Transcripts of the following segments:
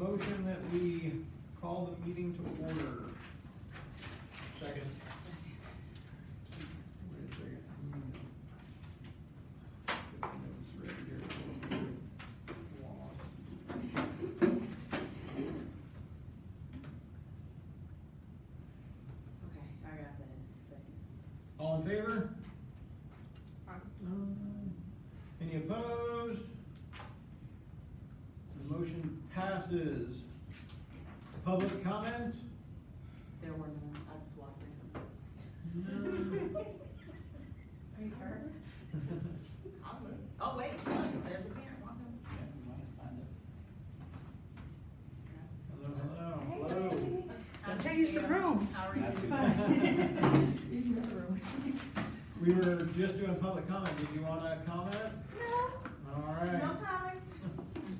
motion that we call the meeting to order. Second. Wait a second. Get the notes right here. Lost. Okay, I got the second. All in favor? Um, Any opposed? The motion passes. Public comment? There were none, I just walked in. Are you sure? I'll look. Oh, wait, there's a parent walking. Hello, hello. Hello. I changed the room. How are you? Use the room. We were just doing public comment. Did you wanna comment? No, All no right. comments.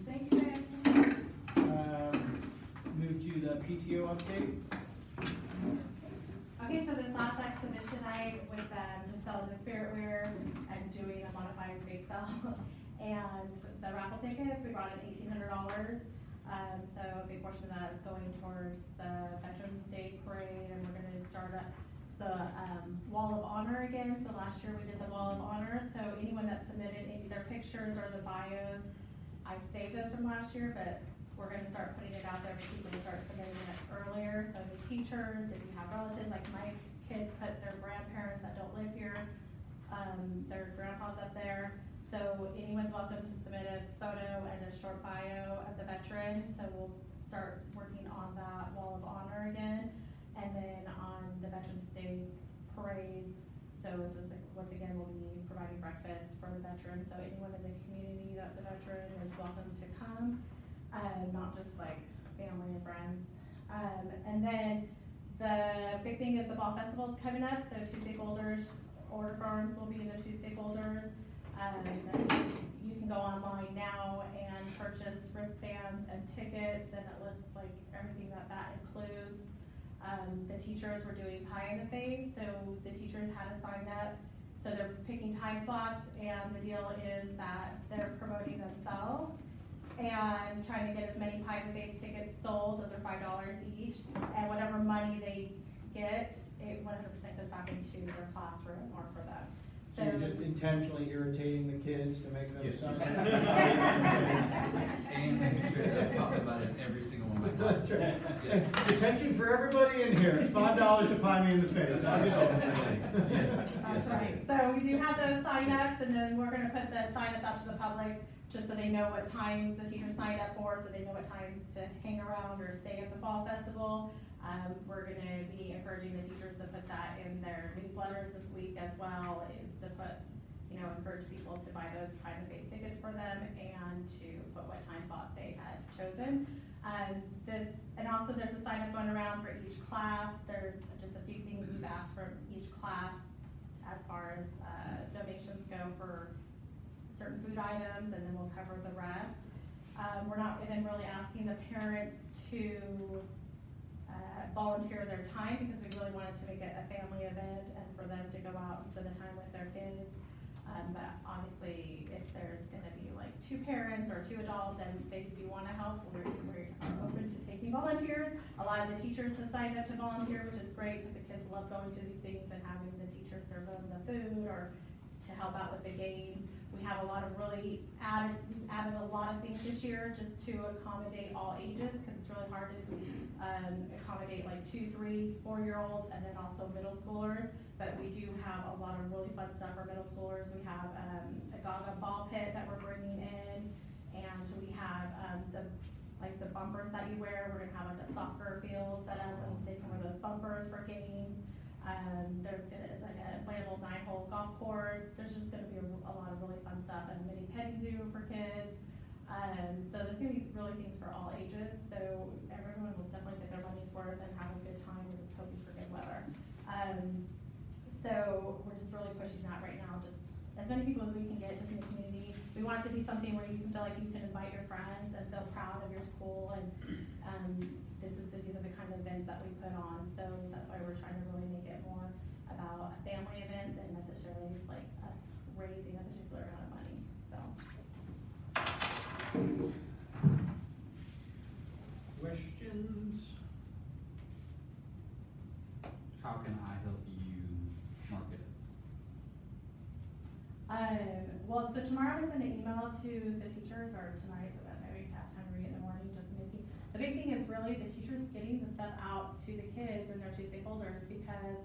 Thank you, ma'am. Um, Move to the PTO update. Okay, so this last exhibition night with um, just selling the spirit wear and doing a modified bake sale. And the raffle tickets, we brought in eighteen hundred dollars. Um, so a big portion of that is going towards the Veterans Day Parade and we're gonna start up the, um, Wall of Honor again. So last year we did the Wall of Honor, so anyone that submitted any of their pictures or the bios, I saved those from last year, but we're gonna start putting it out there for people to start submitting it earlier, so the teachers, if you have relatives, like my kids put their grandparents that don't live here, um, their grandpa's up there, so anyone's welcome to submit a photo and a short bio of the veteran, so we'll start working on that wall of honor again. And then on the Veterans Day Parade, so it's just like, once again, we'll be providing breakfast for the veterans, so anyone in the community that's a veteran is welcome to come um, not just like family and friends. Um, and then the big thing is the fall festival is coming up, so Tuesday Golders, order forms will be in the Tuesday Golders. Um, you can go online now and purchase wristbands and tickets, and it lists like everything that that includes. Um, the teachers were doing pie in the face, so the teachers had to sign up. So they're picking time slots, and the deal is that they're promoting themselves and trying to get as many pie in the face tickets sold, those are five dollars each, and whatever money they get, it one hundred percent goes back into their classroom or for them. So you're just intentionally irritating the kids to make them Yes, sign. yes. And making sure that I talk about it in every single one of my That's classes. right. Yes. Detention for everybody in here, it's five dollars to pie me in the face. I'll get over it. Yes. That's right, so we do have those sign-ups, and then we're gonna put the sign-ups out to the public, just so they know what times the teachers signed up for, so they know what times to hang around or stay at the fall festival. Um, we're gonna be encouraging the teachers to put that in their newsletters this week as well, is to put, you know, encourage people to buy those and face tickets for them and to put what time slot they had chosen. Um, this, and also there's a sign up going around for each class, there's just a few things we've asked from each class as far as, uh, donations go for certain food items, and then we'll cover the rest. Um, we're not even really asking the parents to, volunteer their time, because we really wanted to make it a family event, and for them to go out and spend the time with their kids. Um, but obviously, if there's gonna be like two parents or two adults and they do wanna help, we're, we're open to taking volunteers. A lot of the teachers have signed up to volunteer, which is great, because the kids love going to these things and having the teachers serve them the food or to help out with the games. We have a lot of really added, we've added a lot of things this year just to accommodate all ages, cause it's really hard to, um, accommodate like two, three, four-year-olds and then also middle schoolers. But we do have a lot of really fun stuff for middle schoolers. We have, um, a Gaga ball pit that we're bringing in. And we have, um, the, like the bumpers that you wear, we're gonna have like a soccer field set up and they can wear those bumpers for games. Um, there's gonna, it's like a playable nine-hole golf course, there's just gonna be a, a lot of really fun stuff, and a mini petting zoo for kids. Um, so there's gonna be really things for all ages, so everyone will definitely get their money's worth and have a good time, we're just hoping for good weather. Um, so we're just really pushing that right now, just as many people as we can get just in the community. We want it to be something where you can feel like you can invite your friends and feel proud of your school and, um, this is, these are the kind of events that we put on. So that's why we're trying to really make it more about a family event than necessarily like us raising a particular amount of money, so. Um, well, so tomorrow I'm send an email to the teachers, or tonight, so that maybe have time to read in the morning, just maybe. The big thing is really the teachers getting the stuff out to the kids in their Tuesday folders, because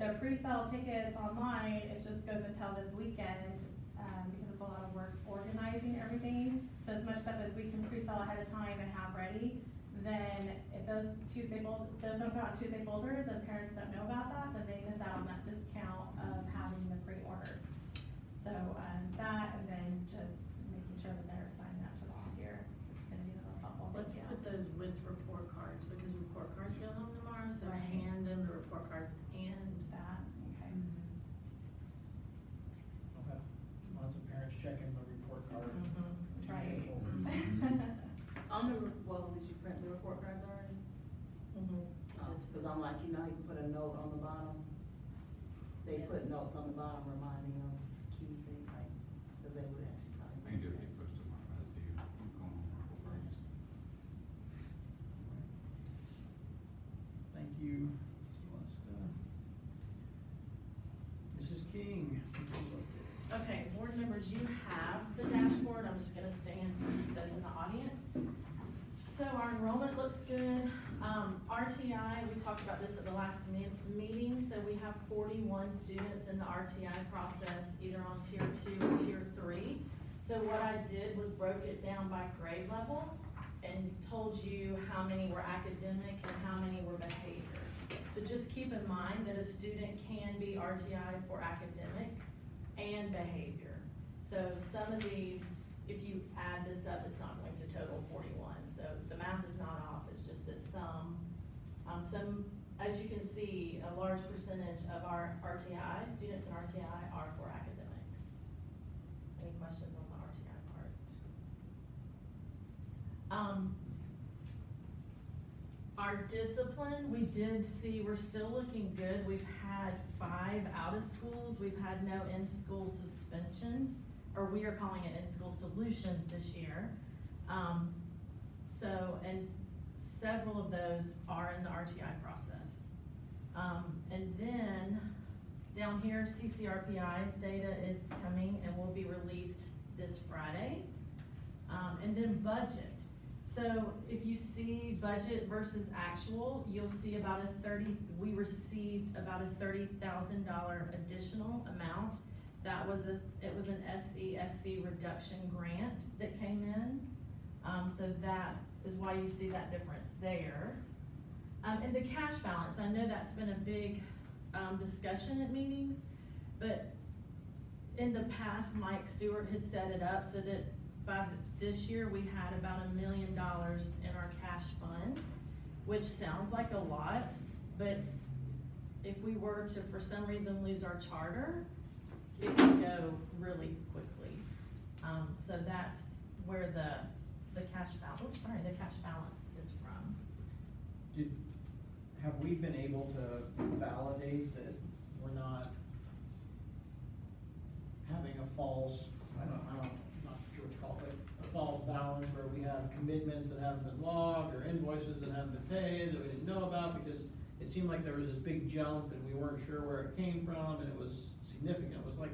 the pre-sale tickets online, it just goes until this weekend, um, because it's a lot of work organizing everything. So as much stuff as we can pre-sell ahead of time and have ready, then if those Tuesday those don't go out Tuesday folders and parents don't know about that, then they miss out on that discount of having the pre-orders. So, um, that, and then just making sure that they're signing up to volunteer, it's gonna be the most helpful. Let's Yeah. put those with report cards, because report cards go home tomorrow, so Right. hand them the report cards and. That, okay. I'll have lots of parents checking the report card. Mhm. Right. On the, re- well, did you print the report cards already? Mm-hmm. Cause I'm like, you know, you can put a note on the bottom. They put notes on the bottom reminding of key things, like, cause they would actually tell you. I can do it first tomorrow, as you go on report cards. Thank you, Celesta. Mrs. King. Okay, board members, you have the dashboard, I'm just gonna stand for those in the audience. So our enrollment looks good, um, RTI, we talked about this at the last me- meeting, so we have forty-one students in the RTI process, either on tier two or tier three. So what I did was broke it down by grade level and told you how many were academic and how many were behavior. So just keep in mind that a student can be RTI for academic and behavior. So some of these, if you add this up, it's not going to total forty-one, so the math is not off, it's just that some, um, some, as you can see, a large percentage of our RTI, students in RTI are for academics. Any questions on the RTI part? Um, our discipline, we did see, we're still looking good. We've had five out of schools. We've had no in-school suspensions, or we are calling it in-school solutions this year. Um, so, and several of those are in the RTI process. Um, and then, down here, CCRPI data is coming and will be released this Friday. Um, and then budget. So if you see budget versus actual, you'll see about a thirty, we received about a thirty thousand dollar additional amount. That was a, it was an SCSC reduction grant that came in. Um, so that is why you see that difference there. Um, and the cash balance, I know that's been a big, um, discussion at meetings, but in the past, Mike Stewart had set it up so that by this year, we had about a million dollars in our cash fund, which sounds like a lot, but if we were to, for some reason, lose our charter, it would go really quickly. Um, so that's where the, the cash balance, sorry, the cash balance is from. Did, have we been able to validate that we're not having a false, I don't, I'm not sure what to call it, a false balance where we have commitments that haven't been logged or invoices that haven't been paid that we didn't know about because it seemed like there was this big jump and we weren't sure where it came from and it was significant, it was like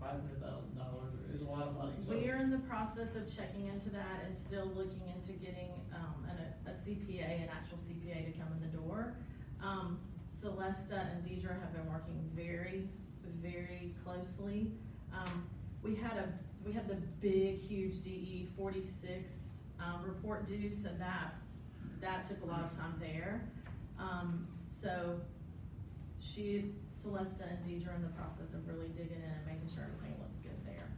five hundred thousand dollars, was a lot of money, so. We are in the process of checking into that and still looking into getting, um, an, a CPA, an actual CPA to come in the door. Um, Celesta and Deidre have been working very, very closely. Um, we had a, we had the big, huge DE forty-six, um, report due, so that, that took a lot of time there. Um, so she, Celesta and Deidre are in the process of really digging in and making sure everything looks good there.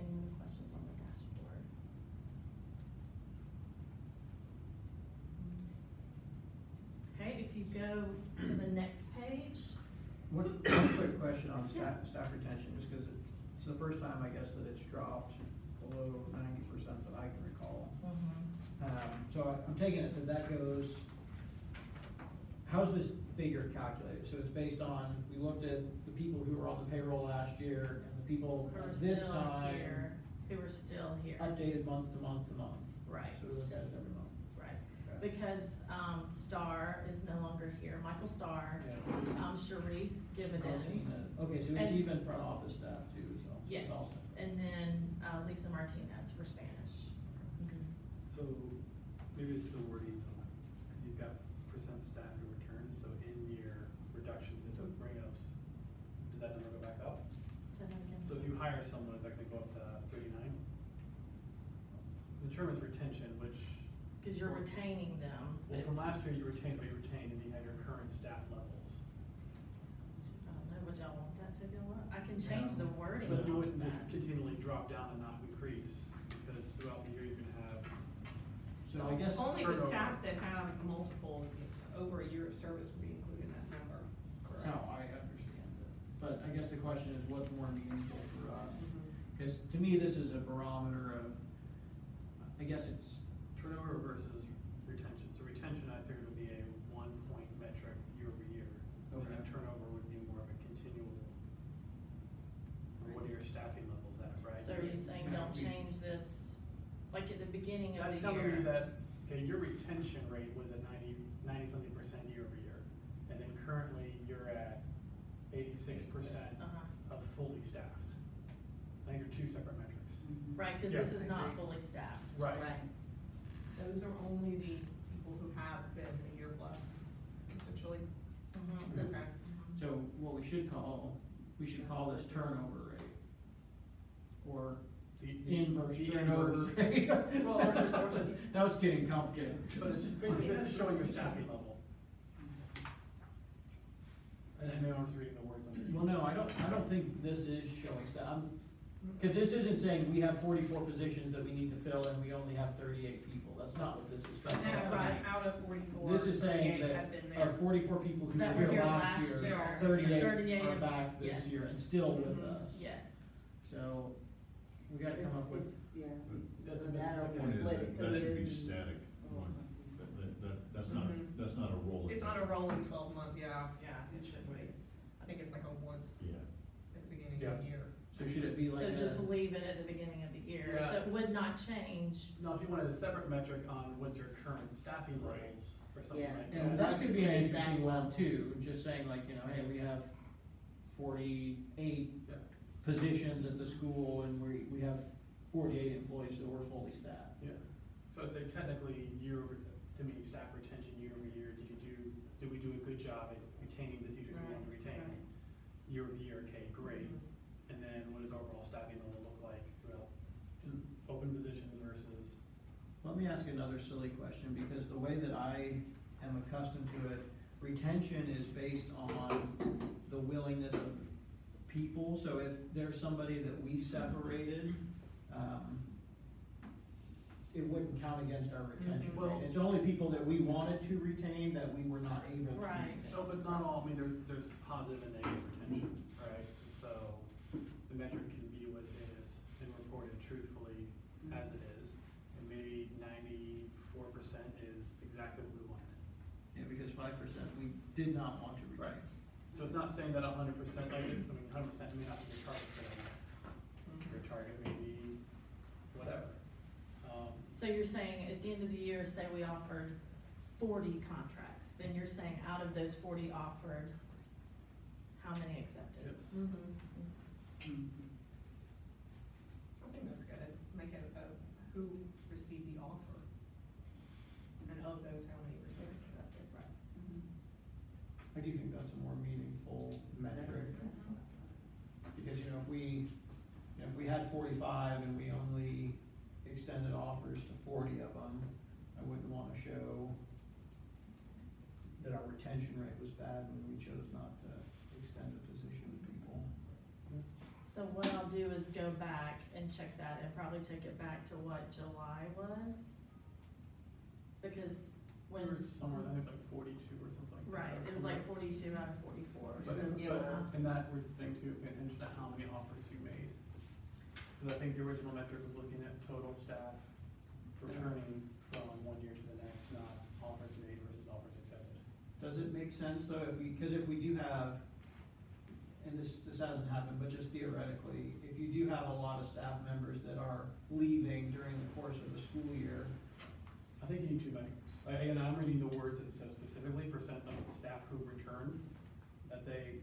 Any other questions on the dashboard? Okay, if you go to the next page, One, one quick question on staff, Yes. staff retention, just because it's the first time, I guess, that it's dropped below ninety percent that I can recall. Um, so I- I'm taking it that that goes, how's this figure calculated? So it's based on, we looked at the people who were on the payroll last year and the people who are at this still time. here, who are still here, Updated month to month to month. right, So we look at it every month. right. Okay. Because, um, Star is no longer here, Michael Star, Yeah. um, Sharice given. Martina, okay, so it's And- even front office staff too, so. it's Yes, awesome. and then uh, Lisa Martinez for Spanish. So maybe it's the wording, because you've got percent staff who return, so in year reductions, it would bring us, does that number go back up? Say that again. So if you hire someone, is that gonna go up to thirty-nine? The term is retention, which, Cause you're retaining them. well, from last year, you retained what you retained, and you had your current staff levels. I don't know, would y'all want that to go up? I can change the wording But you on wouldn't just that. continually drop down and not increase, because throughout the year, you can have, So I guess, Only the Turnover. staff that have multiple, over a year of service would be included in that number. that's how I understand it, but I guess the question is what's more meaningful for us? Mhm. Cause to me, this is a barometer of, I guess it's, turnover versus retention. So retention, I figured would be a one-point metric year over year. And then turnover would be more of a continual, what are your staffing levels at, right? So are you saying don't change this, like at the beginning of the year? That's year? telling me that, okay, your retention rate was at ninety, ninety-something percent year over year. And then currently, you're at eighty-six percent Uh-huh, of fully staffed. I think they're two separate metrics. Mm-hmm. right, cause Yeah. this is not fully staffed. Right. Those are only the people who have been a year plus, essentially. Mhm, this- Okay. Mm-hmm. so what we should call, we should call this turnover rate. Or The- the- inverse the turnover inverse. rate. Well, or just- or just- Now it's getting complicated. But it's basically, this is showing your staffing level. Mm-hmm. And then maybe I'm just reading the words on the. Well, no, I don't, I don't think this is showing staff, I'm, cause this isn't saying we have forty-four positions that we need to fill and we only have thirty-eight people, that's not what this is talking No, about. right, out of forty-four. This is saying 38 that have been our there. forty-four people who That were here last year, year. thirty-eight 38 are back this yes. year and still with Mhm. us. Yes. So, we gotta come up with, Yeah. That's a But that mis- only Point is, split that, it that 'cause should it be static, one, that, that, that, that's not, Mhm. that's not a rolling. It's not a rolling twelve month, yeah, yeah, it should be. I think it's like a once Yeah. at the beginning of the year. So should it be like So a? just leave it at the beginning of the year, Yeah. so it would not change. No, if you wanted a separate metric on what's your current staffing levels or something Yeah. like that. And that could be an Just say staff interesting one level. too, just saying like, you know, hey, we have forty-eight Yeah. positions at the school and we, we have forty-eight employees, so we're fully staffed. Yeah, so I'd say technically, year, over- to me, staff retention year over year, did you do, did we do a good job at retaining the teachers we wanted to retain? Right. Year over year, okay, great, mm-hmm. And what does overall staffing level look like throughout, open positions versus, Let me ask you another silly question, because the way that I am accustomed to it, retention is based on the willingness of people, so if there's somebody that we separated, um, it wouldn't count against our retention Mhm. Well- rate. It's only people that we wanted to retain that we were not able to Right. retain. so, but not all, I mean, there's, there's positive and negative retention, right? So, the metric can be what it is and reported truthfully as it is, and maybe ninety-four percent is exactly what we wanted. Yeah, because five percent, we did not want to retain. So it's not saying that hundred percent, like, I mean, hundred percent may not be your target for them. Your target may be whatever. Um, So you're saying at the end of the year, say we offered forty contracts, then you're saying out of those forty offered, how many accepted? Yes. Mm-hmm. I think that's good, make it a, who received the offer. And of those, how many were accepted, right? I do think that's a more meaningful metric. Because, you know, if we, you know, if we had forty-five and we only extended offers to forty of them, I wouldn't wanna show that our retention rate was bad when we chose not to extend a position to people. So what I'll do is go back and check that and probably take it back to what July was. Because when, we were somewhere, I think it's like forty-two or something like that. right, it was like forty-two out of forty-four, so. But, Yeah. but, and that was the thing too, pay attention to how many offers you made. Cause I think the original metric was looking at total staff returning from one year to the next, not offers made versus offers accepted. Does it make sense though, if we, cause if we do have, and this, this hasn't happened, but just theoretically, if you do have a lot of staff members that are leaving during the course of the school year, I think you need two metrics. I- and I'm reading the words that says specifically percent of the staff who return. That's a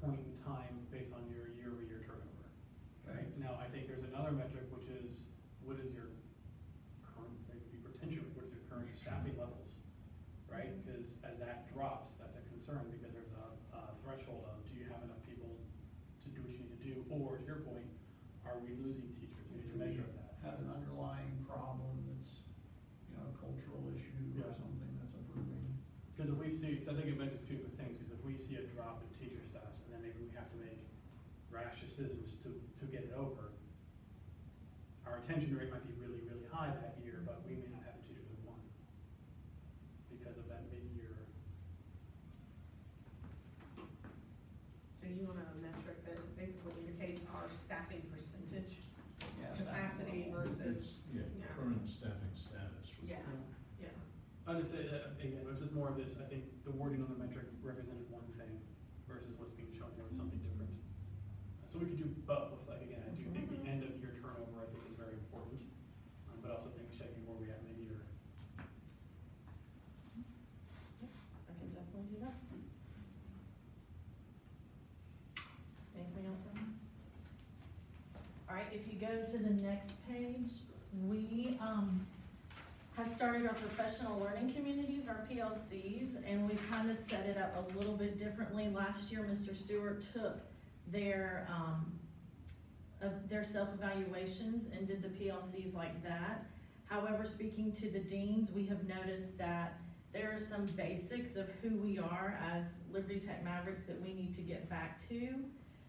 point in time based on your year-over-year turnover. Right. Now, I think there's another metric because I think it mentions two different things, because if we see a drop in teacher staffs, and then maybe we have to make rash decisions to, to get it over, our retention rate might be really, really high that year, but we may not have the teachers we want. Because of that mid-year. So you want a metric that basically indicates our staffing percentage, Yeah, staffing capacity level. It's, versus, yeah, Yeah. current staffing status. yeah, yeah. I just say that, again, it's just more of this, I think the wording on the metric represented one thing versus what's being shown here was something different. So we could do both, like, again, I do think the end of year turnover, I think is very important, um, but also think checking where we have mid-year. I can definitely do that. Anything else on that? All right, if you go to the next page, we, um, have started our professional learning communities, our PLCs, and we kind of set it up a little bit differently. Last year, Mr. Stewart took their, um, their self-evaluations and did the PLCs like that. However, speaking to the deans, we have noticed that there are some basics of who we are as Liberty Tech Mavericks that we need to get back to.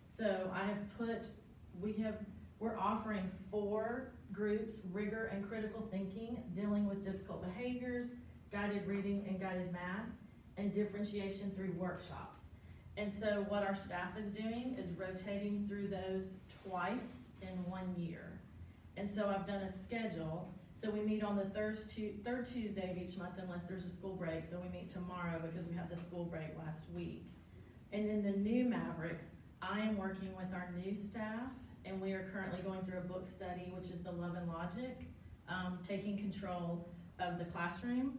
So I have put, we have, we're offering four groups, rigor and critical thinking, dealing with difficult behaviors, guided reading and guided math, and differentiation through workshops. And so what our staff is doing is rotating through those twice in one year. And so I've done a schedule, so we meet on the third third Tuesday of each month unless there's a school break, so we meet tomorrow because we had the school break last week. And then the new Mavericks, I am working with our new staff, and we are currently going through a book study, which is the Love and Logic, um, taking control of the classroom,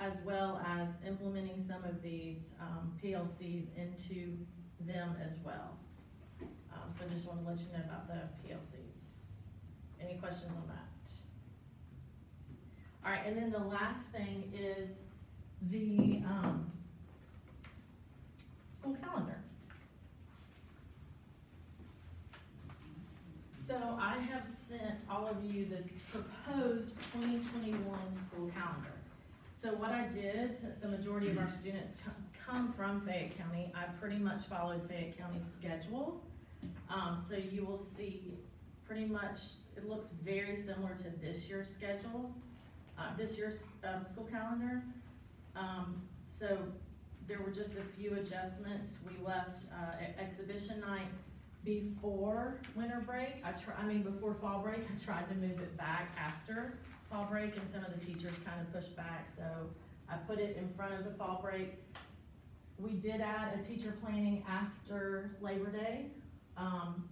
as well as implementing some of these, um, PLCs into them as well. Um, so just wanna let you know about the PLCs. Any questions on that? All right, and then the last thing is the, um, school calendar. So I have sent all of you the proposed twenty twenty-one school calendar. So what I did, since the majority of our students come, from Fayette County, I pretty much followed Fayette County's schedule. Um, so you will see pretty much, it looks very similar to this year's schedules, uh, this year's, um, school calendar. Um, so there were just a few adjustments. We left, uh, exhibition night before winter break. I try, I mean, before fall break, I tried to move it back after fall break and some of the teachers kind of pushed back, so I put it in front of the fall break. We did add a teacher planning after Labor Day. Um,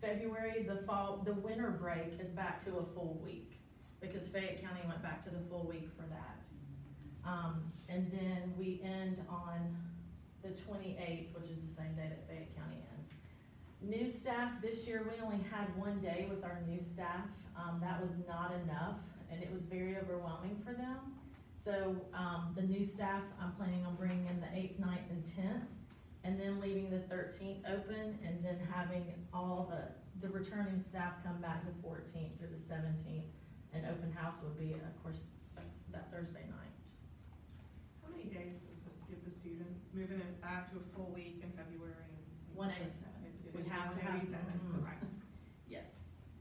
February, the fall, the winter break is back to a full week, because Fayette County went back to the full week for that. Um, and then we end on the twenty-eighth, which is the same day that Fayette County. New staff, this year, we only had one day with our new staff, um, that was not enough, and it was very overwhelming for them. So, um, the new staff, I'm planning on bringing in the eighth, ninth, and tenth, and then leaving the thirteenth open, and then having all the, the returning staff come back the fourteenth through the seventeenth, and open house would be, of course, that Thursday night. How many days does this give the students, moving it back to a full week in February? and- 187. It- it We have to have- 187, mhm. okay, Yes,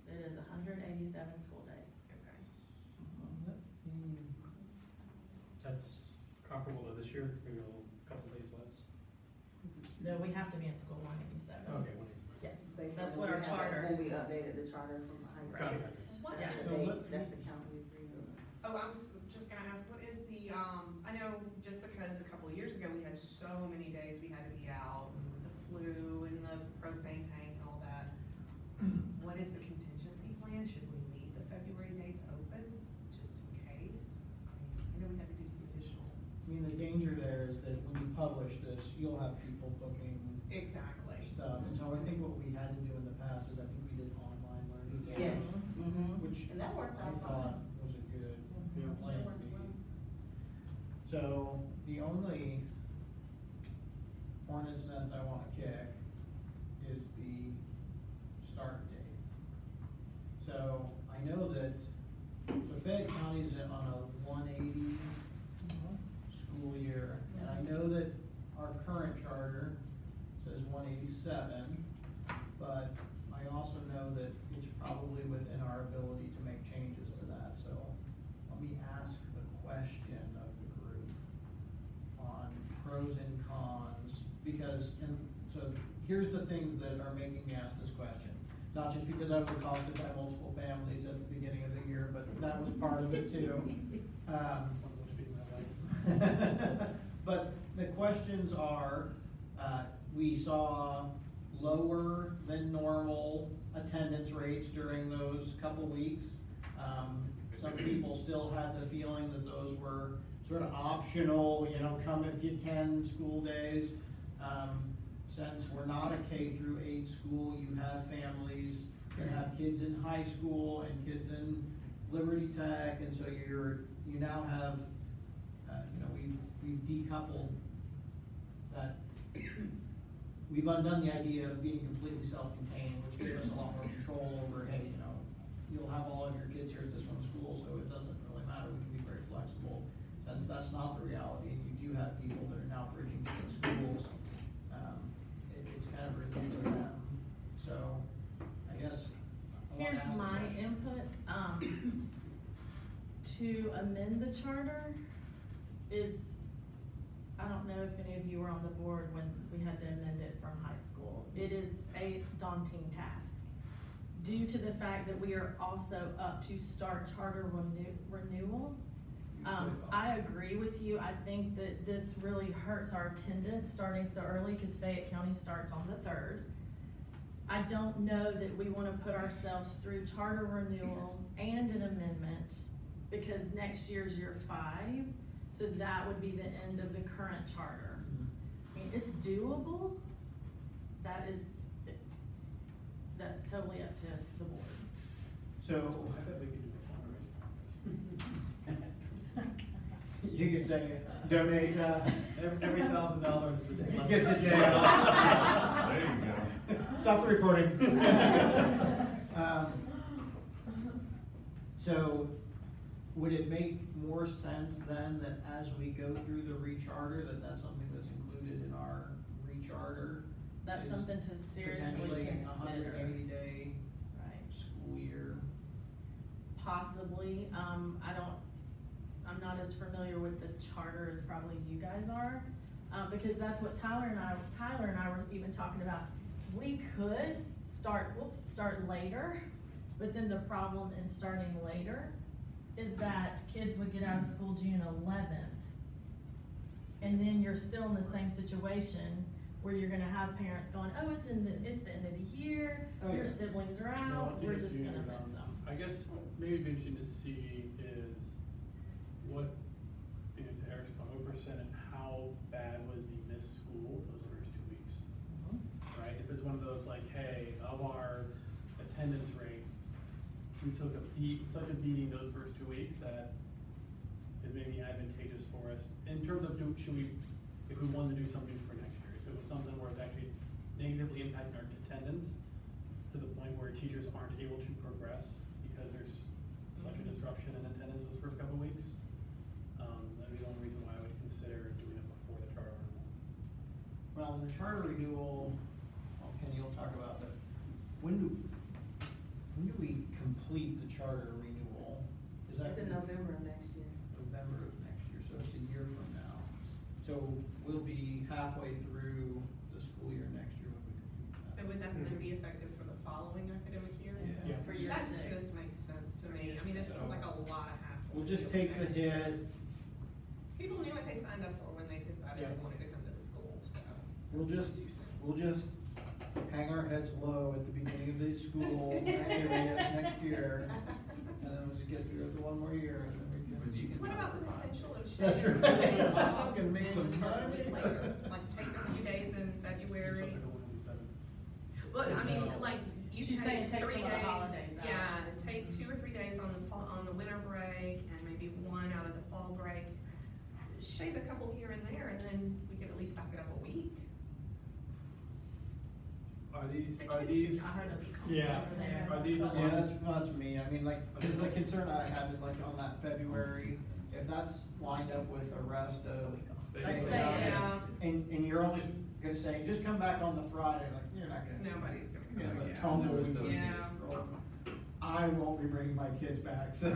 it is hundred eighty-seven school days. okay. That's comparable to this year, maybe a little, couple days less. No, we have to be in school one eighty-seven. Okay, one eighty. Yes, Based that's on what our when we have- charter. When we updated the charter from the high school. Right. Got it. What That's the So date, that's the count we agreed on. oh, I was just gonna ask, what is the, um, I know just because a couple of years ago, we had so many days we had to be out, the flu and the propane tank and all that. What is the contingency plan? Should we leave the February dates open, just in case? I know we had to do some additional. I mean, the danger there is that when you publish this, you'll have people booking Exactly. stuff, and so I think what we had to do in the past is I think we did online learning. Yes. which And that worked I out thought fine. was a good Mhm. plan That to be. well. So, the only one hornet's nest I wanna kick is the start date. So, I know that, so Fayette County's on a one eighty school year, and I know that our current charter says one eighty-seven, but I also know that it's probably within our ability to make changes to that, so let me ask the question of the group on pros and cons, because, and, so here's the things that are making me ask this question. Not just because I was accosted by multiple families at the beginning of the year, but that was part of it too. Um, One of those people that like- but the questions are, uh, we saw lower than normal attendance rates during those couple weeks. Um, some people still had the feeling that those were sort of optional, you know, come if you can, school days. Um, since we're not a K through eight school, you have families that have kids in high school and kids in Liberty Tech, and so you're, you now have, uh, you know, we've, we've decoupled that. We've undone the idea of being completely self-contained, which gave us a lot more control over, hey, you know, you'll have all of your kids here at this one school, so it doesn't really matter, we can be very flexible. Since that's not the reality, you do have people that are now bridging different schools, um, it, it's kind of reviewed for them, so, I guess. I wanna Here's ask the my question. input, um, to amend the charter is, I don't know if any of you were on the board when we had to amend it from high school. It is a daunting task. Due to the fact that we are also up to start charter renew, renewal. Um. I agree with you, I think that this really hurts our attendance starting so early, cause Fayette County starts on the third. I don't know that we wanna put ourselves through charter renewal and an amendment, because next year's year five, so that would be the end of the current charter. I mean, it's doable, that is, that's totally up to the board. So, I bet we could do a fundraiser. you could say, donate, uh. Every, every thousand dollars is a day. Gets a day There you go. Stop the recording. Um, So, would it make more sense then that as we go through the recharter, that that's something that's included in our recharter? That's Is something to seriously Potentially a hundred consider. and eighty day Right. school year. Possibly, um, I don't, I'm not as familiar with the charter as probably you guys are. Uh, because that's what Tyler and I, Tyler and I were even talking about. We could start, whoops, start later, but then the problem in starting later is that kids would get out of school June eleventh. And then you're still in the same situation where you're gonna have parents going, oh, it's in the, it's the end of the year, Oh, your yeah. siblings are No, out, I think we're it's just junior gonna miss done. them. I guess maybe it'd be interesting to see is what, you know, to Eric's point, what percent and how bad was the missed school those first two weeks? Mm-hmm. Right, if it's one of those like, hey, of our attendance rate, we took a beat, such a beating those first two weeks that it may be advantageous for us, in terms of do, should we, if we wanted to do something for next year, if it was something where it's actually negatively impacting our attendance to the point where teachers aren't able to progress because there's such a disruption in attendance those first couple weeks, um, that'd be the only reason why I would consider doing it before the charter renewal. Well, the charter renewal, well, Kenny, you'll talk about that. When do, when do we complete the charter renewal? Is that? It's in November of next year. November of next year, so it's a year from now. So we'll be halfway through the school year next year when we complete that. So would that then be effective for the following academic year? Yeah. Yeah. For year That six. just makes sense to me. I mean, this six. is like a lot of hassle. We'll just take the hit, People knew what they signed up for when they decided Yeah. they wanted to come to the school, so. we'll that's just, two cents. we'll just hang our heads low at the beginning of the school activity next year. And then we'll just get through it one more year and then we can. But you can What about the potential of That's shutting right. days off I'm gonna make and some start a time. later? Like take a few days in February. Something to one seven. Well, I mean, uh, like, you She's saying take take three some of the days, holidays out. yeah, and take two or three days on the fall, on the winter break and maybe one out of the fall break. Shave a couple here and there, and then we could at least back it up a week. Are these, The are kids these? I heard a comment Yeah, over there. are these Yeah, that's, that's me, I mean, like, cause the concern I have is like on that February, if that's lined up with the rest of. That's things fair. Yeah. And, and you're only gonna say, just come back on the Friday, like, you're not gonna. Nobody's gonna You're come, gonna yeah. tell me Yeah. what to Yeah. do. I won't be bringing my kids back, so.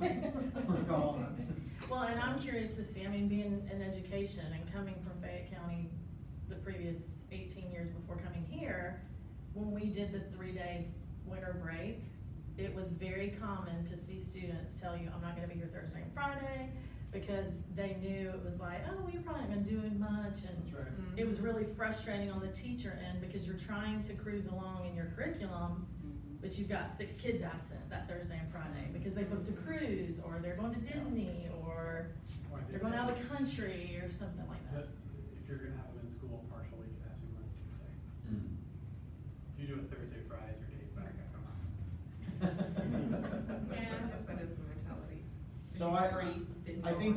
Right. We're calling it. Well, and I'm curious to see, I mean, being in education and coming from Fayette County the previous eighteen years before coming here, when we did the three-day winter break, it was very common to see students tell you, I'm not gonna be here Thursday and Friday, because they knew it was like, oh, well, you're probably not gonna do much, and That's right. Mm-hmm. it was really frustrating on the teacher end, because you're trying to cruise along in your curriculum, but you've got six kids absent that Thursday and Friday, because they booked a cruise, or they're going to Disney, or Or they're going out of the country, or something like that that. If you're gonna have them in school partially, it has to be Monday, Tuesday. Mm. If you do it Thursday, Friday, your days back, I come on. Yeah, I guess that is the mentality. So You've I, already been I think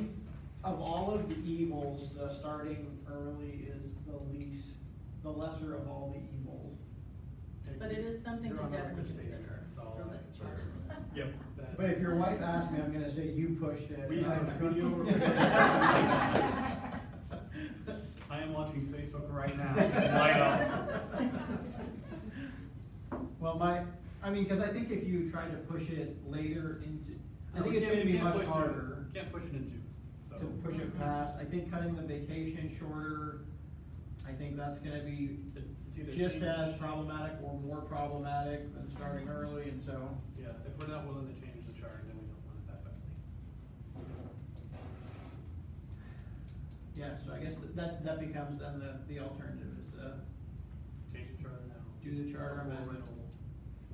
gone. of all of the evils, the starting early is the least, the lesser of all the evils. But it is something You're to on a definitely record stage, consider that's all for I- the. Yep. that's- But if your wife asks me, I'm gonna say you pushed it. We have I'm a video. I am watching Facebook right now, light up. Well, my, I mean, cause I think if you try to push it later into, I No, think we it's can't- gonna we be can't much push June. harder Can't push it in June, so. to push it past. I think cutting the vacation shorter, I think that's gonna be It's it's either. just change- as problematic or more problematic than starting mm-hmm. early, and so. Yeah, if we're not willing to change the chart, then we don't want it that badly. Yeah, so I guess that- that, that becomes then the, the alternative is to Change the charter now. do the charter amendment. renewal,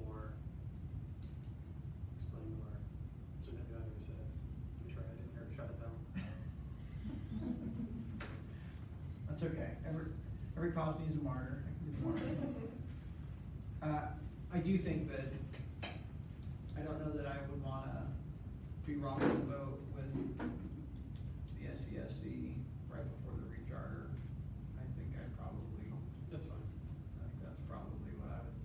Or explain to our significant other said, make sure I didn't hear, shut it down. That's okay, every, every cause needs a martyr. Needs a martyr. Uh, I do think that, I don't know that I would wanna be rocking the boat with the SCSC right before the recharter. I think I'd probably, That's fine. I think that's probably what I would.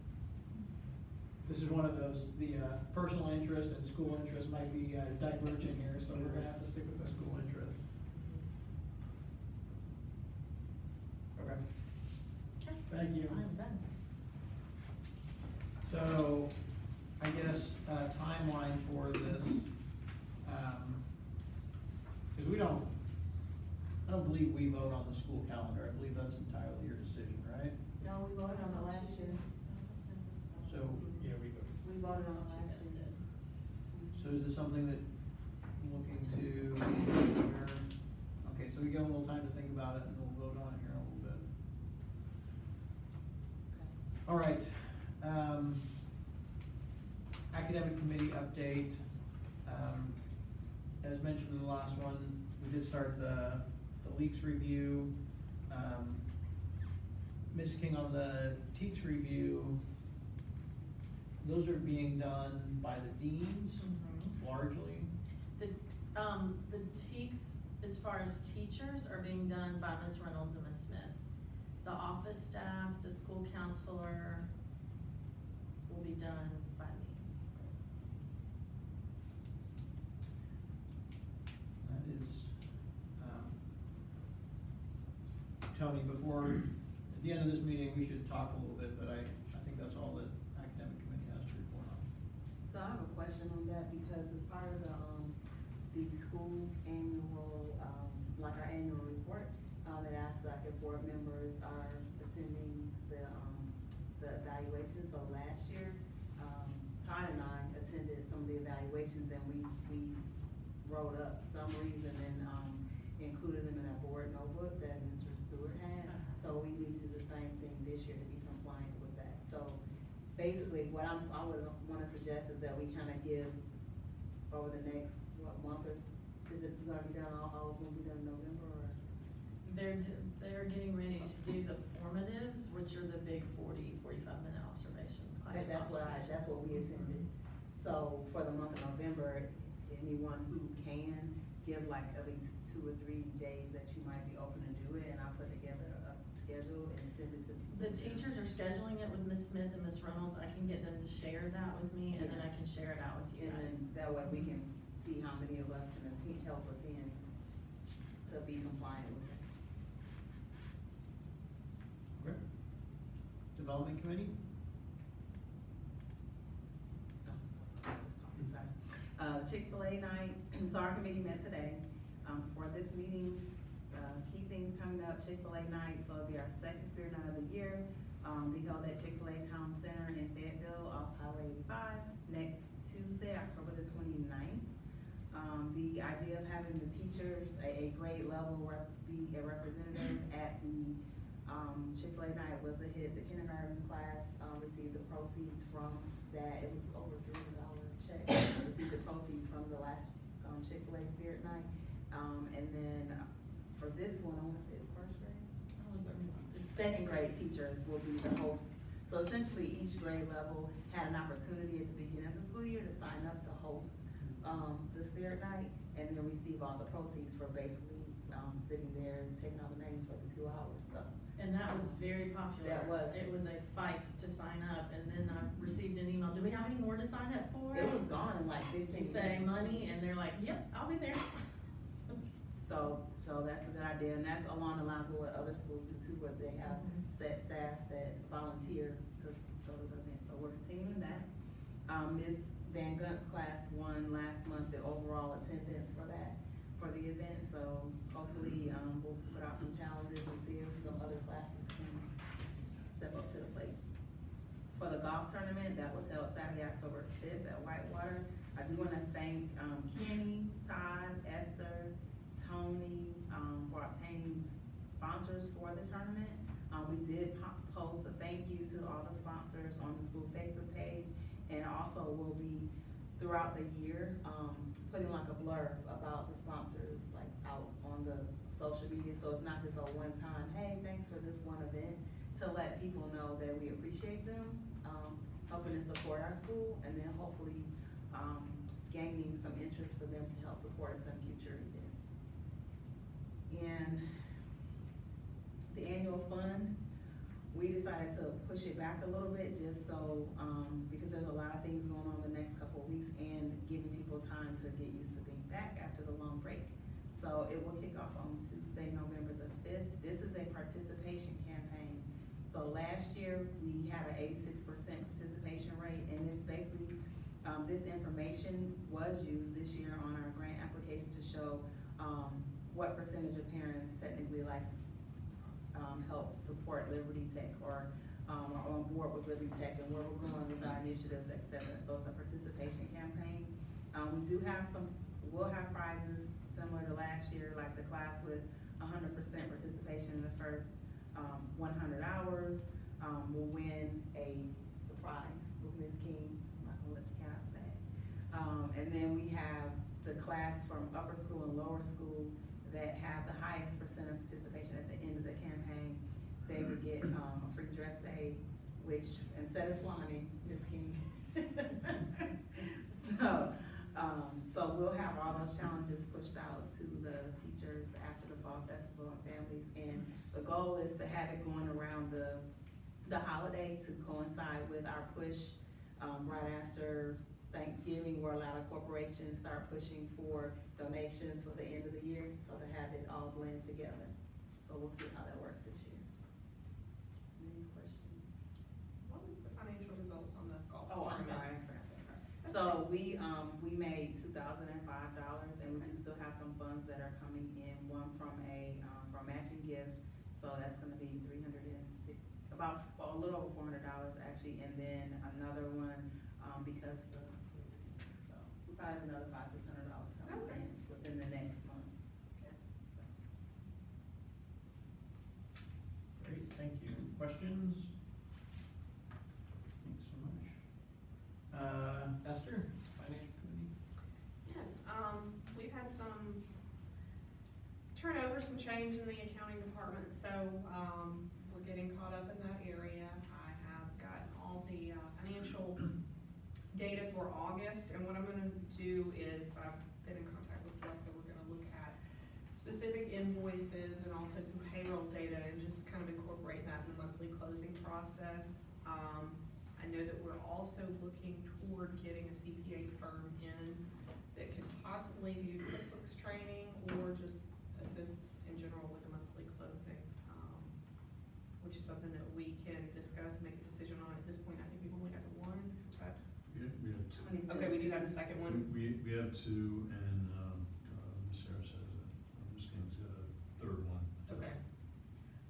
This is one of those, the, uh, personal interest and school interest might be uh, diverging here, so we're gonna have to stick with the school interest. Okay, Okay. Thank you. I'm done. So, I guess, uh, timeline for this, um, cause we don't, I don't believe we vote on the school calendar, I believe that's entirely your decision, right? No, we voted on it last year. So, Yeah, we go. We voted on it last year. so is this something that, we're looking to, okay, so we give them a little time to think about it and we'll vote on it here in a little bit. All right, um, academic committee update. Um, as mentioned in the last one, we did start the, the LKES review. Um, Ms. King, on the teach review, those are being done by the deans Mhm. largely. The, um, the TKES, as far as teachers, are being done by Ms. Reynolds and Ms. Smith. The office staff, the school counselor will be done by me. That is, um, Tony, before, at the end of this meeting, we should talk a little bit, but I, I think that's all that academic committee has to report on. So I have a question on that because as part of the, um, the school annual, um, like our annual report, um, it asks like if board members are attending the, um, the evaluations. So last year, um, Todd and I attended some of the evaluations and we, we wrote up summaries and then, um, included them in our board notebook that Mr. Stewart had. So we need to do the same thing this year to be compliant with that. So basically, what I'm, I would wanna suggest is that we kinda give over the next, what, month or, is it gonna be done, all, all of them be done in November? They're, they're getting ready to do the formatives, which are the big 40, 45 minute observations, That, that's what I, that's what we attended. So for the month of November, anyone who can, give like at least two or three days that you might be open to do it, and I'll put together a schedule and send it to. The teachers are scheduling it with Ms. Smith and Ms. Reynolds, I can get them to share that with me, and then I can share it out with you And guys. then that way we can see how many of us can attend, help attend to be compliant with it. Okay. Development Committee? Uh, Chick-fil-A night, so our committee met today, um, for this meeting, uh, key things coming up, Chick-fil-A night, so it'll be our second spirit night of the year. Um, be held at Chick-fil-A Town Center in Fayetteville off Highway eighty-five, next Tuesday, October the 29th. Um, the idea of having the teachers, a, a grade level be a representative at the, um, Chick-fil-A night was a hit. The kindergarten class, um, received the proceeds from that, it was over three hundred dollar check, received the proceeds from the last, um, Chick-fil-A Spirit Night. Um, and then for this one, I wanna say it's first grade? Second grade teachers will be the hosts. So essentially, each grade level had an opportunity at the beginning of the school year to sign up to host, um, the Spirit Night and then receive all the proceeds for basically, um, sitting there, taking all the names for the two hours. And that was very popular. That was. It was a fight to sign up, and then I received an email, do we have any more to sign up for? It was gone in like fifteen You minutes. say money, and they're like, yep, I'll be there. So, so that's a good idea, and that's along the lines of what other schools do too, where they have set staff that volunteer to go to the event, so we're continuing that. Um, Ms. Van Gunt's class won last month the overall attendance for that, for the event, so hopefully, um, we'll put out some challenges and see if some other classes can step up to the plate. For the golf tournament, that was held Saturday, October fifth at Whitewater, I do wanna thank, um, Kenny, Todd, Esther, Tony, um, for obtaining sponsors for the tournament. Um, we did po- post a thank you to all the sponsors on the school Facebook page, and also we will be throughout the year, um, putting like a blurb about the sponsors, out on the social media, so it's not just a one-time, hey, thanks for this one event, to let people know that we appreciate them, um, helping to support our school, and then hopefully, um, gaining some interest for them to help support us in future events. And the annual fund, we decided to push it back a little bit just so, um, because there's a lot of things going on the next couple of weeks and giving people time to get used to being back after the long break. So it will kick off on Tuesday, November the fifth. This is a participation campaign. So last year, we had an eighty-six percent participation rate and it's basically, um, this information was used this year on our grant application to show, um, what percentage of parents technically like, um, help support Liberty Tech or, um, are on board with Liberty Tech and where we're going with our initiatives, et cetera. So it's a participation campaign. Um, we do have some, we'll have prizes similar to last year, like the class with hundred percent participation in the first, um, one hundred hours, um, will win a surprise with Ms. King. I'm not gonna let the cat bag. Um, and then we have the class from upper school and lower school that have the highest percent of participation at the end of the campaign. They would get, um, a free dress day, which instead of slimy, Ms. King. So, um, so we'll have all those challenges pushed out to the teachers after the fall festival and families. And the goal is to have it going around the, the holiday to coincide with our push, um, right after Thanksgiving, where a lot of corporations start pushing for donations for the end of the year, so to have it all blend together. So we'll see how that works this year. Any questions? What was the financial results on the golf Oh, I'm tournament? sorry, I forgot that part. So we, um, we made two thousand and five dollars, and we still have some funds that are coming in, one from a, um, from matching gift. So that's gonna be three hundred and six, about, a little over four hundred dollars actually, and then another one, um, because the, so, we probably have another five, six hundred change in the accounting department, so, um, we're getting caught up in that area. I have gotten all the uh, financial data for August, and what I'm gonna do is, I've been in contact with Celeste, so we're gonna look at specific invoices and also some payroll data and just kind of incorporate that in the monthly closing process. Um, I know that we're also looking toward getting a CPA firm in that could possibly do Have two, and, um, uh, Ms. Harris has a, Ms. King's a third one. Okay.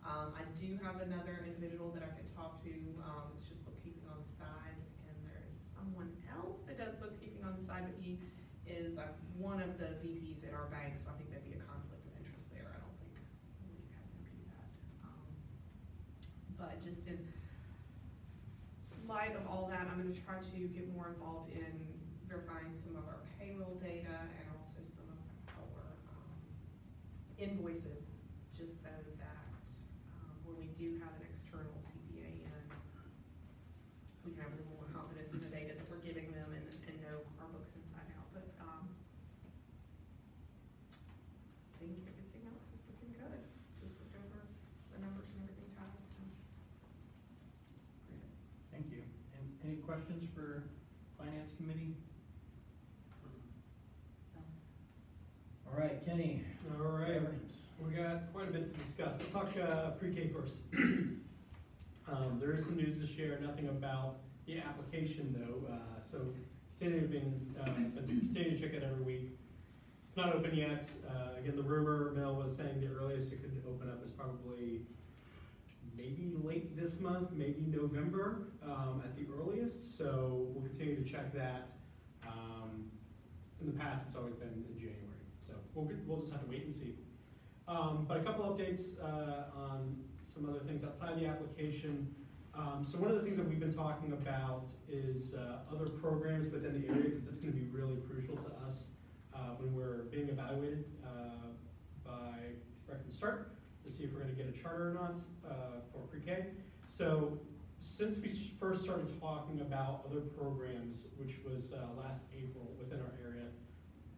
Um, I do have another individual that I could talk to, um, it's just bookkeeping on the side, and there is someone else that does bookkeeping on the side, but he is, uh, one of the VPs at our bank, so I think that'd be a conflict of interest there, I don't think we have him do that. Um, But just in light of all that, I'm gonna try to get more involved in verifying some of our payroll data and also some of our, um, invoices, just so that, um, when we do have an external CPA in, we can have a little more confidence in the data that we're giving them and, and know our books inside out, but, um, I think everything else is looking good, just looked over the numbers and everything, Todd, so. Thank you. And any questions for finance committee? All right, Kenny. All right, governance. we got quite a bit to uh, pre-K first. Um, There is some news to share, nothing about the application though, uh, so continuing, uh, but continue to check it every week. It's not open yet. Uh, Again, the rumor mill was saying the earliest it could open up is probably maybe late this month, maybe November um, at the earliest, so we'll continue to check that. Um, In the past, it's always been in January, so we'll, we'll just have to wait and see. Um, but a couple updates, uh, on some other things outside the application. Um, so one of the things that we've been talking about is, uh, other programs within the area, because it's gonna be really crucial to us, uh, when we're being evaluated, uh, by Brecken Start, to see if we're gonna get a charter or not, uh, for pre-K. So, since we first started talking about other programs, which was, uh, last April within our area,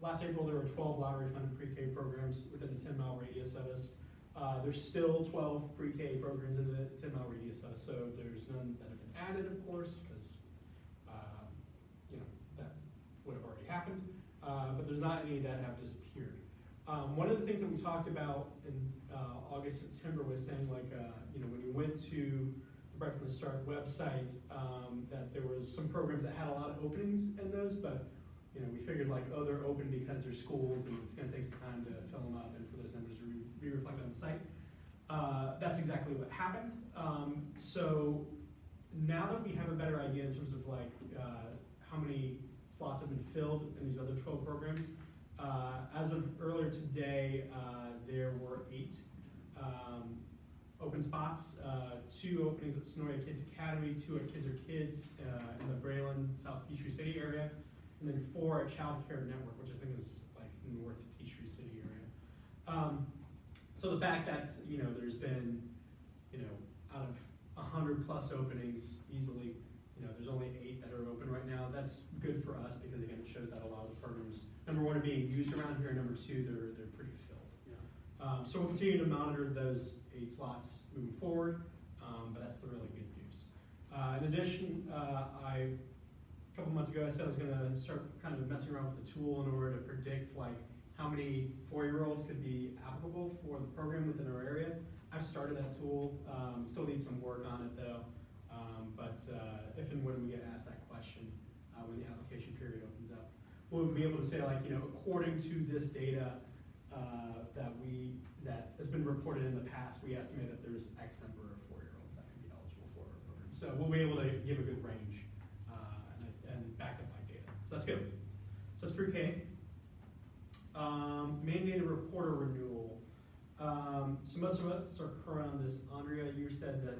Last April, there were twelve lottery funded pre-K programs within a ten mile radius of us. Uh, there's still twelve pre-K programs in the ten mile radius of us, so there's none that have been added, of course, because, uh, you know, that would have already happened. Uh, but there's not any that have disappeared. Um, one of the things that we talked about in, uh, August, September was saying like, uh, you know, when you went to the Breakfast Start website, um, that there was some programs that had a lot of openings in those, but you know, we figured like, oh, they're open because they're schools and it's gonna take some time to fill them up and for those numbers to be reflected on the site. Uh, that's exactly what happened. Um, so now that we have a better idea in terms of like, uh, how many slots have been filled in these other twelve programs, uh, as of earlier today, uh, there were eight, um, open spots, uh, two openings at Sonoria Kids Academy, two at Kids Are Kids, uh, in the Braelinn, South Peachtree City area, and then four at Child Care Network, which I think is like North Peachtree City area. Um, so the fact that, you know, there's been, you know, out of a hundred plus openings easily, you know, there's only eight that are open right now, that's good for us, because again, it shows that a lot of the programs, number one, are being used around here, and number two, they're, they're pretty filled. Yeah. Um, so we'll continue to monitor those eight slots moving forward, um, but that's the really good news. Uh, in addition, uh, I, a couple months ago, I said I was gonna start kind of messing around with the tool in order to predict like how many four-year-olds could be applicable for the program within our area. I've started that tool, um, still need some work on it though, um, but, uh, if and when we get asked that question, uh, when the application period opens up, we'll be able to say like, you know, according to this data, uh, that we, that has been reported in the past, we estimate that there's X number of four-year-olds that can be eligible for our program. So we'll be able to give a good range, uh, and, and backed up by data. So that's good. So that's pre-K. Um, mandated reporter renewal. Um, so most of us are current on this. Andrea, you said that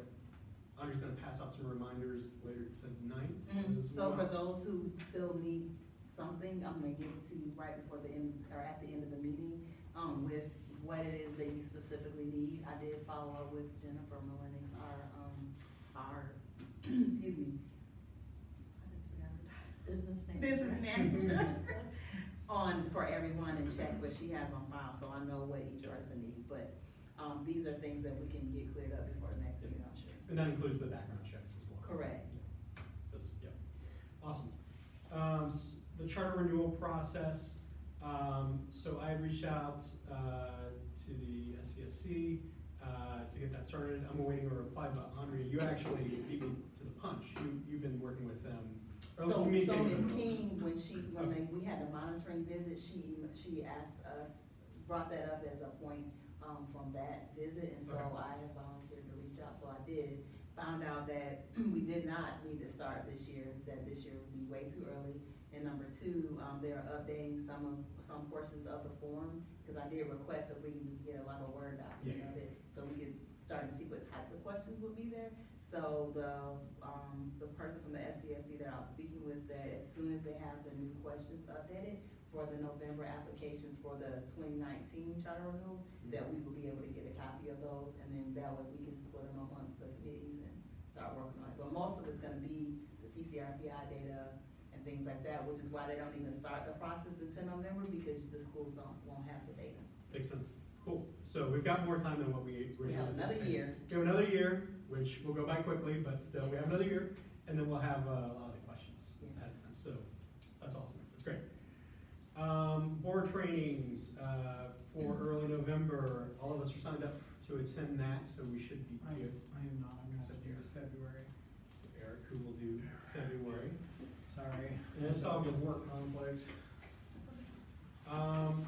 Andrea's gonna pass out some reminders later tonight Mm, as So well. for those who still need something, I'm gonna give it to you right before the end, or at the end of the meeting, um, with what it is that you specifically need. I did follow up with Jennifer Mullenix, our, um, our, excuse me. I just forgot her title. Business manager. Business manager, on, for everyone and check what she has on file, so I know what each person needs, but, um, these are things that we can get cleared up before the next meeting, I'm sure. And that includes the background checks as well. Correct. That's, yeah, awesome. Um, s- the charter renewal process, um, so I reached out, uh, to the SCSC, uh, to get that started. I'm awaiting a reply, but Andrea, you actually beat me to the punch. You, you've been working with them. Or at least So, so them. King, when she, when they, we had the monitoring visit, she, she asked us, brought that up as a point, um, from that visit, and so Okay. I have volunteered to reach out, so I did. Found out that we did not need to start this year, that this year would be way too early. And number two, um, they're updating some of, some portions of the form, cause I did request that we can just get a lot of Word document Yeah. of it, so we could start to see what types of questions would be there. So the, um, the person from the SCSC that I was speaking that as soon as they have the new questions updated for the November applications for the twenty nineteen charter renewals, that we will be able to get a copy of those, and then that way we can split them amongst the committees and start working on it. But most of it's gonna be the CCRPI data and things like that, which is why they don't even start the process until November, because the schools don't, won't have the data. Makes sense. Cool. So we've got more time than what we We originally have another anticipated. year. We have another year, which will go by quickly, but still, we have another year, and then we'll have uh, a lot of the questions Yes. at the time. So that's awesome. That's great. Um, board trainings, uh, for early November. All of us are signed up to attend that, so we should be I am. I am not, I'm have to do February, So Eric, who will do February. sorry. Yeah, it's all good. Work conflict. Um,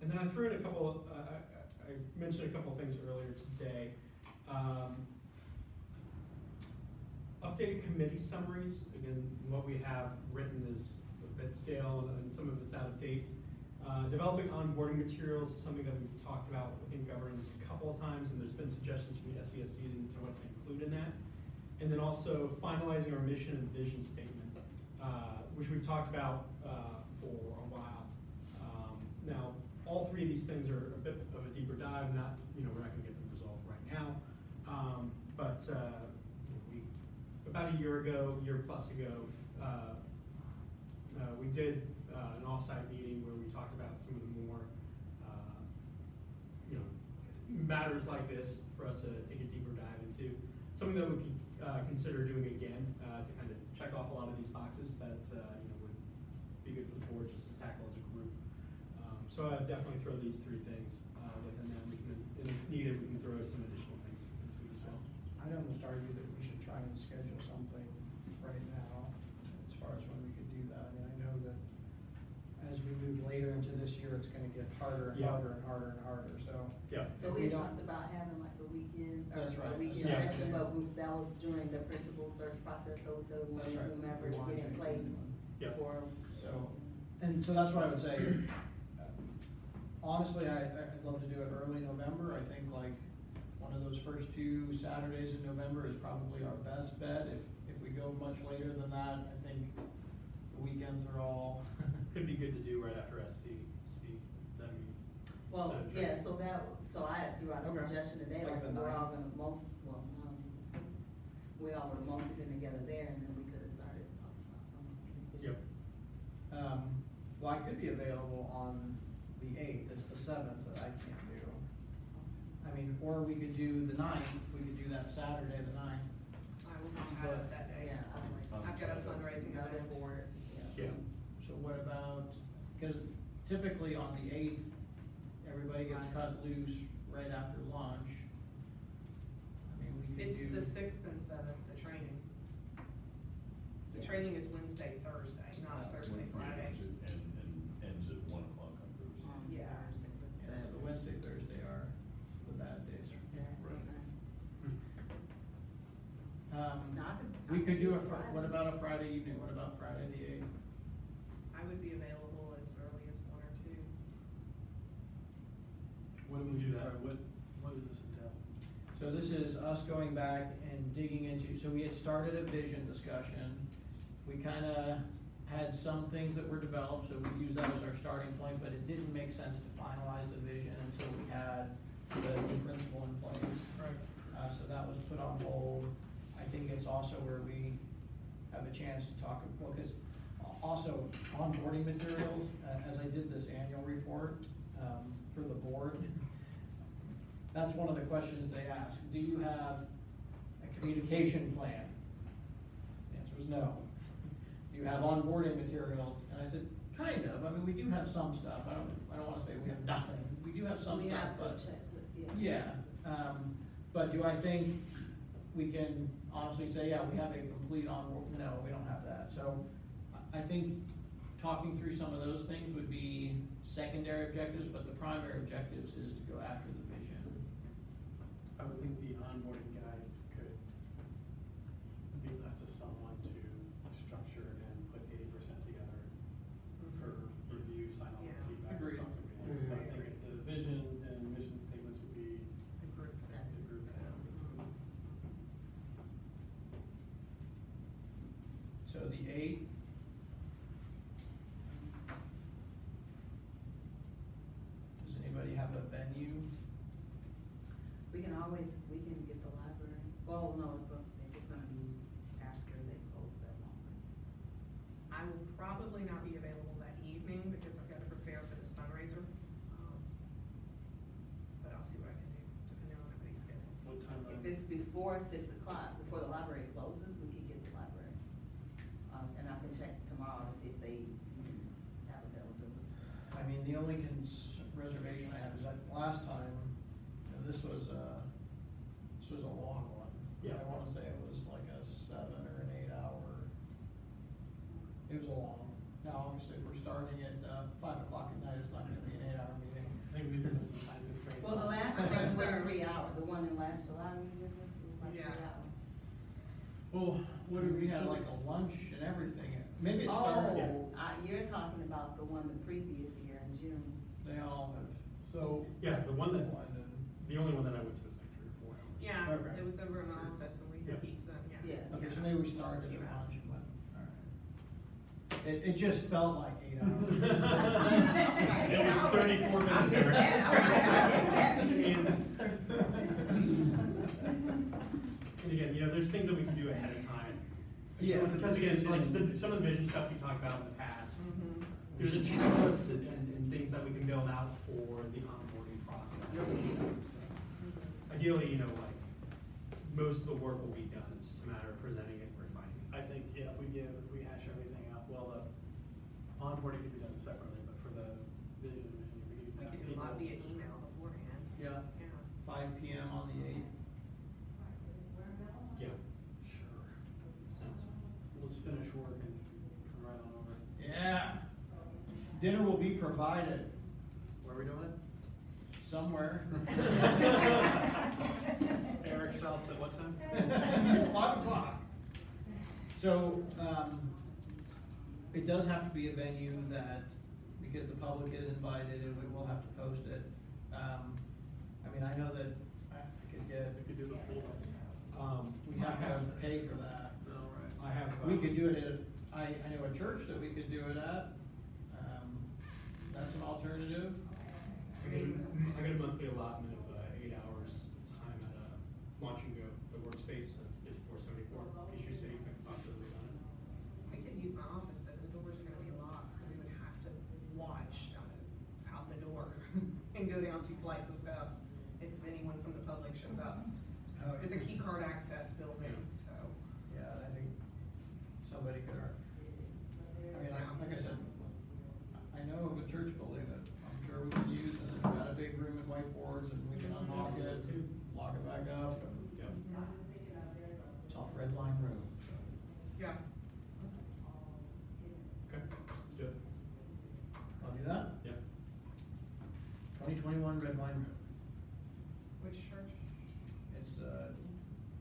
and then I threw in a couple, uh, I, I- I mentioned a couple of things earlier today. Um, updated committee summaries, again, what we have written is a bit stale and some of it's out of date. Uh, developing onboarding materials is something that we've talked about within governance a couple of times, and there's been suggestions from the SCSC into what to include in that. And then also finalizing our mission and vision statement, uh, which we've talked about, uh, for a while. Um, now, all three of these things are a bit of a deeper dive, not, you know, we're not gonna get them resolved right now. Um, but, uh, about a year ago, year plus ago, uh, uh, we did, uh, an offsite meeting where we talked about some of the more, uh, you know, matters like this for us to take a deeper dive into. Something that we could, uh, consider doing again, uh, to kind of check off a lot of these boxes that, you know, would be good for the board just to tackle as a group. Um, so I'd definitely throw these three things, within that, we can, if needed, we can throw some additional things into it as well. I'd almost argue that we should try and schedule something right now, as far as when we could do that. I mean, I know that as we move later into this year, it's gonna get harder and Yeah. harder and harder and harder, so. Yeah. So we we had don't- talked about having like a weekend, or That's a right. weekend Yeah. session, but we, that was during the principal search process, so, so when That's right. whomever We want get in to place continue. Yeah. for. So, and so that's what I would say. Honestly, I, I'd love to do it early November. I think like one of those first two Saturdays in November is probably our best bet. If, if we go much later than that, I think the weekends are all, Could be good to do right after SC, see, that mean, Well, yeah, so that, so I had threw out a Okay. suggestion today, Like like, the we're all ninth. gonna most, well, um, we all would have mostly been together there, and then we could have started talking about some. Yep. um, well, I could be available on the eighth. It's the seventh that I can't do. I mean, or we could do the ninth. We could do that Saturday, the ninth. I will not have it that day. Yeah, I don't like. I've got a fundraising Another event. board, yeah. Yeah. So what about, because typically on the eighth, everybody gets cut loose right after lunch. I mean, we could It's do. the sixth and seventh, the training. The Yeah. training is Wednesday, Thursday, not Thursday, Friday. And, and ends at one o'clock on Thursday. Um, Yeah. Thursday, the Yeah, so the Wednesday, Thursday are the bad days. Right. okay. Um, No, I could- we could do a, it Fri- Friday. what about a Friday evening? What about Friday the eighth? I would be available as early as one or two. What do we do that, what, what does this entail? So this is us going back and digging into, so we had started a vision discussion. We kinda had some things that were developed, so we used that as our starting point, but it didn't make sense to finalize the vision until we had the new principal in place. Right. Uh, so that was put on hold. I think it's also where we have a chance to talk, well, cause also onboarding materials, uh, as I did this annual report, um, for the board. That's one of the questions they ask. Do you have a communication plan? The answer was no. Do you have onboarding materials? And I said, kind of, I mean, we do have some stuff, I don't, I don't wanna say we have nothing, we do have some We stuff, have but. check, yeah. Yeah, um, but do I think we can honestly say, yeah, we have a complete onboard, no, we don't have that, so I, think talking through some of those things would be secondary objectives, but the primary objectives is to go after the. I would think the onboarding guides could be left to someone to structure and put eighty percent together for review, sign off, Yeah. feedback Agreed. across the meetings. So I think the vision and mission statements would be The group. the group. So the eighth. Does anybody have a venue? We can always, we can get the library, well, no, it's, gonna- it's gonna be after they close that library. I will probably not be available that evening because I've got to prepare for this fundraiser. Um, But I'll see what I can do, depending on everybody's schedule. What time? If it's before six o'clock, before the library closes, we can get the library. Um, and I can check tomorrow to see if they have availability. I mean, the only cons- reservation I have is that last time, you know, this was a, this was a long one. Yeah. I wanna say it was like a seven or an eight hour. It was a long, now obviously if we're starting at, uh, five o'clock at night, it's not gonna be an eight hour meeting. I think we've been some time constraints. Well, the on- last one was three hours, the one in last July, we did this, it was like three Yeah. hours. Well, what do we had like a lunch and everything, maybe it started, Oh, uh, you're talking about the one the previous year in June. they all have. So, Yeah, the one that, blended. the only one that I went to was like three or four hours. Yeah, Okay. it was over in my office and we had Yeah. pizza, yeah. Yeah. Okay, so maybe we started Two at hours. lunch and went, alright. It, it just felt like eight hours. It was thirty-four minutes, I missed that. I missed that. And and again, you know, there's things that we can do ahead of time. Yeah. Because again, like the, some of the vision stuff we talked about in the past, Mhm. there's a checklist and, and and things that we can build out for the onboarding process. So, Ideally, you know, like, most of the work will be done, it's just a matter of presenting it, and refining it. I think, yeah, if we give, if we hash everything out, well, the onboarding can be done separately, but for the vision, and we need. We could do a lot via email beforehand, Yeah, yeah. five P M on the eighth. Yeah. Sure. Sounds. Let's finish work and come right on over. Yeah. Dinner will be provided Where are we doing it? somewhere. Eric's house at what time? Five o'clock. So, um, it does have to be a venue that, because the public is invited and we will have to post it. Um, I mean, I know that I could get, We could do the pool. Um, we have to pay for that. No, right. I have. uh, We could do it at, I, I know a church that we could do it at. That's an alternative. I get, a- I get a monthly allotment of, uh, eight hours time at, uh, Launch and Go, the workspace, uh, fifty-four seventy-four, Peachtree City, I can talk to them about it. We could use my office, but the doors are gonna be locked, so we would have to watch out the, out the door and go down two flights of steps if anyone from the public shows up. It's a key card access building, so. Yeah, I think somebody could, ar- I mean, like, like I said, I know of a church building that I'm sure we can use, and it's got a big room with whiteboards, and we can unlock it, lock it back up, and Yep. it's off Redwine Road, so. Yeah. Okay, let's do it. I'll do that. Yep. Twenty twenty-one Redwine Road. Which church? It's, uh,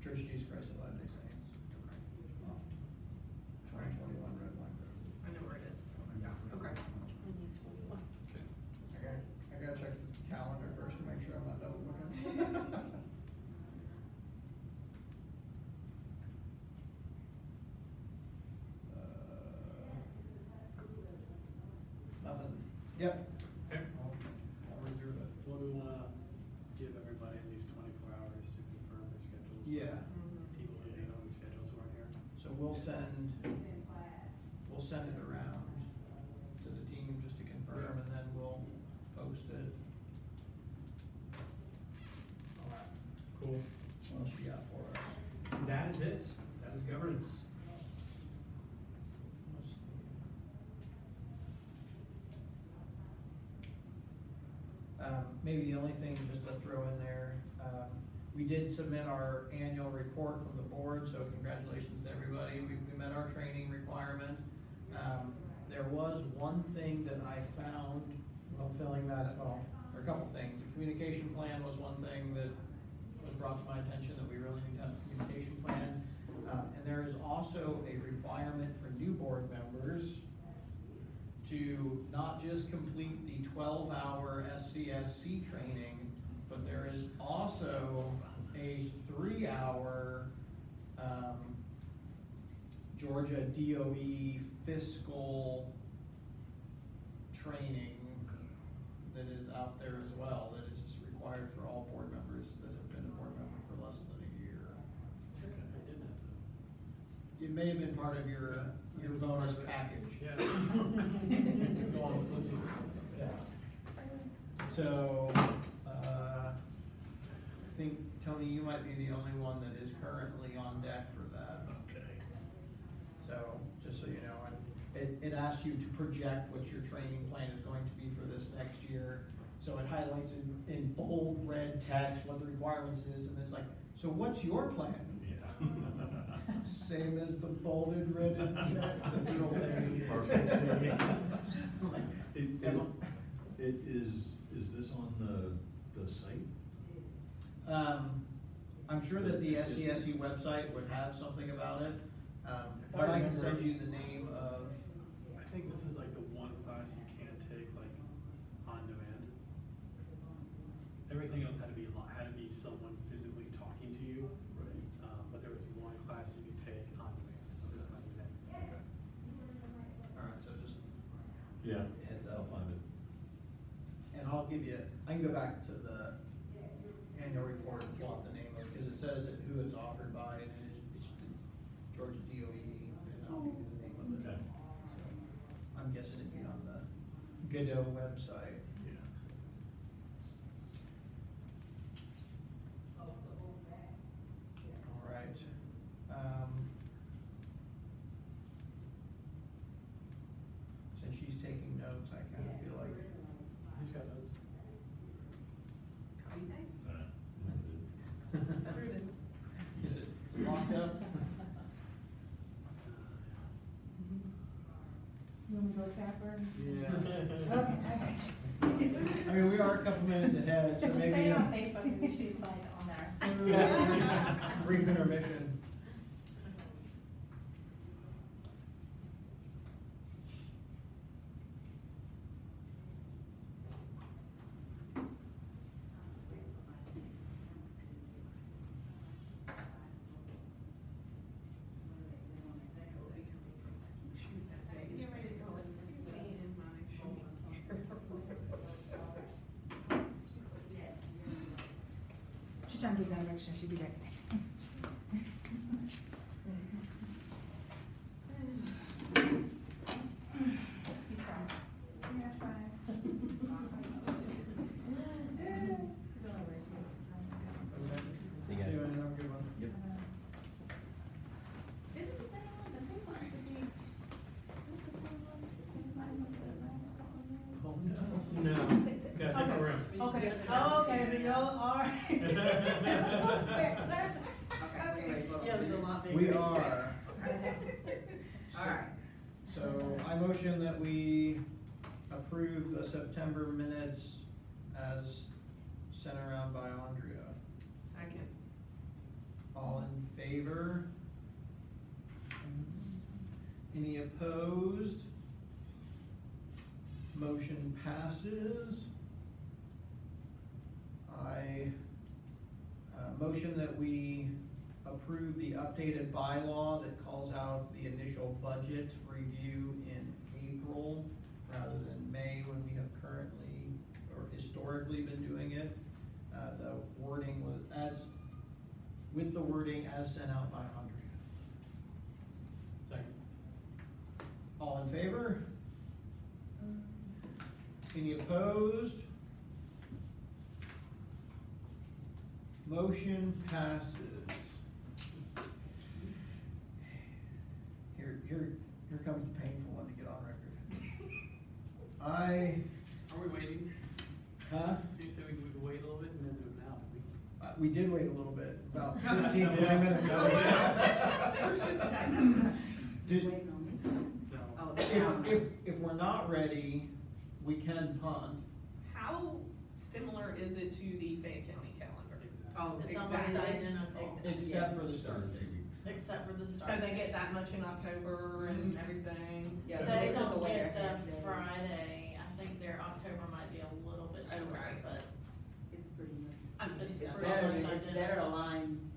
Church of Jesus Christ of Latter-day Saints. Twenty twenty-one Redwine Road. I know where it is. Yeah, okay. I gotta, I gotta check the calendar first to make sure I'm not double booking. Uh, Nothing, yep. Okay. I'll, I'll reserve it. What do we wanna give everybody at least twenty-four hours to confirm their schedules? Yeah. Mhm. People who didn't know the schedules weren't here. So we'll send, we'll send it around to the team just to confirm, and then we'll post it. Alright, Cool. what else you got for us? That that is it. That is governance. Um, maybe the only thing just to throw in there, um, we did submit our annual report from the board, so congratulations to everybody. We, we met our training requirement. Um, there was one thing that I found while filling that, well, are a couple things. The communication plan was one thing that was brought to my attention that we really need to have a communication plan. Um, and there is also a requirement for new board members to not just complete the twelve-hour SCSC training, but there is also a three-hour, um, Georgia DOE fiscal training that is out there as well, that is just required for all board members that have been a board member for less than a year. I did that It may have been part of your, your bonus package. Yeah. Go on, let's see. So, uh, I think, Tony, you might be the only one that is currently on deck for that. Okay. So, just so you know, and it, it asks you to project what your training plan is going to be for this next year. So it highlights in, in bold red text what the requirements is, and it's like, so what's your plan? Yeah. Same as the bolded red and the middle page. Perfect. I'm like, It, it, it is, is this on the, the site? Um, I'm sure that the SCSC website would have something about it, um, but I can send you the name of, I think this is like the one class you can't take like on demand. Everything else had to be, li- had to be someone physically talking to you. Right. Um, but there was one class you could take on demand, this on demand. Okay. alright, so just Yeah, heads I'll up. find it. And I'll give you, I can go back to the annual report and pull out the name of, it, because it says it- who it's offered by, and it is, it's the Georgia DOE, and I'll give you the name of it. Okay. So, I'm guessing it'd be on the GaDOE website. Yeah. All right. Um, Since she's taking notes, I kind of feel like, He's got those. Copy paste. Uh, Proven. is it locked up? You want me to go Sapper? Yeah. Okay, I got you. I mean, we are a couple minutes ahead, so Just maybe. say it on Facebook and you should sign it on there. Brief intermission. Shoot that day. Get ready to go and stay in my Trying to direction, she'd be like. Yeah, fine. See you guys. Have a good one. Yep. Is it the same one? The face looks to be. Is it the same one? Same line with the lines Oh, on no. No, got a different room. there? Okay, oh, okay, so y'all are. Yeah, it's a lot bigger. We are. Alright. So I motion that we approve the September minutes as sent around by Andrea. Second. All in favor? Any opposed? Motion passes. I, uh, motion that we approve the updated bylaw that calls out the initial budget review in April rather than May when we have currently or historically been doing it. Uh, the wording was as, with the wording as sent out by Andrea. Second. All in favor? Any opposed? Motion passes. here, here here comes the painful one to get on record. I, Are we waiting? huh? You said we would wait a little bit and then do it now. Uh, we did wait a little bit, about 15, 20 minutes. To digest that. Did- Waiting on me. No. Oh, the If, if, if we're not ready, we can punt. How similar is it to the Fayette County calendar? Oh, It's almost exactly. identical. Except for the start. Date. Except for the start. So start. they get that much in October and mm-hmm. everything? Yeah, They took don't away get half the day. Friday, I think their October might be a little bit oh, shorter, Okay. but It's pretty much. I'm- It's It's pretty better, much it's better identical. aligned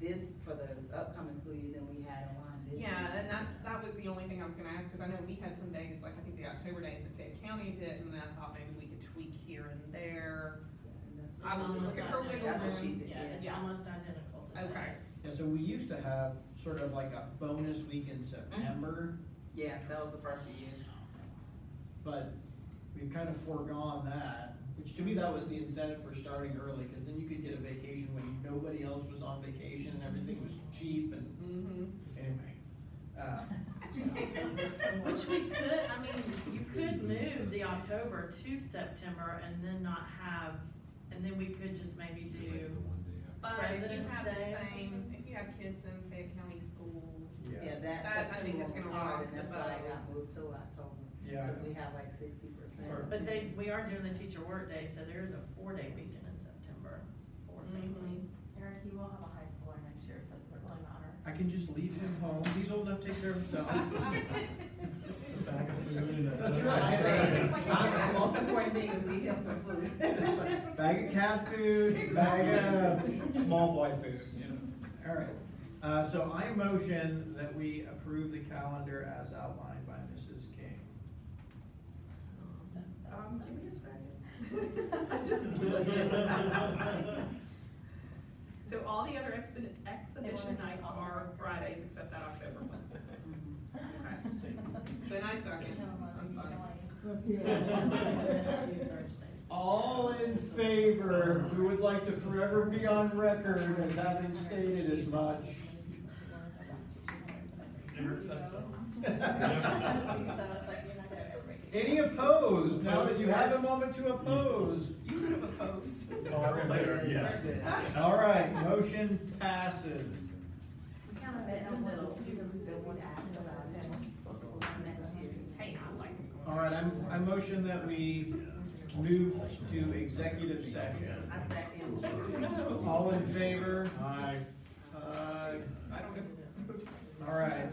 this for the upcoming school year than we had aligned this year. Yeah, and that's, that was the only thing I was gonna ask, cause I know we had some days, like I think the October days that Fayette County did, and I thought maybe we could tweak here and there. And that's I was just looking for identical. wiggle That's what she room. did, Yeah, it's Yeah. almost identical to that. Okay, Yeah, so we used to have sort of like a bonus week in September, Yeah, that was the first year. but we've kind of foregone that, which to me, that was the incentive for starting early, cause then you could get a vacation when nobody else was on vacation and everything was cheap and, mm-hmm. Anyway. Uh, Which we could, I mean, you could move the October to September and then not have, and then we could just maybe do, But if you President's have the Day or same, something? if you have kids in Fayette County schools. Yeah, that That, I think September it's was gonna hard, rock and that's why it got moved to October. Yeah. Cause we have like sixty percent. But they, we are doing the teacher work day, so there is a four-day weekend in September for Mhm. families. Eric, you will have a high schooler next year, so does it really matter? I can just leave him home, he's old enough to take care of himself. Bag of food That's right. saying, the most important thing is we have some food. Bag of cat food, bag of small boy food, you know. All right, uh, so I motion that we approve the calendar as outlined by Mrs. King. Um, give me a second. So all the other exhibit, exhibition nights are Fridays except that October one. Okay. Then I second, I'm fine. All in favor, who would like to forever be on record as having stated as much? Eric said so. Any opposed? Now that you have a moment to oppose. You could have opposed. Oh, All right. later, yeah. All right, motion passes. All right, I'm, I motion that we move to executive session. All in favor? Aye. Uh, I don't. All right.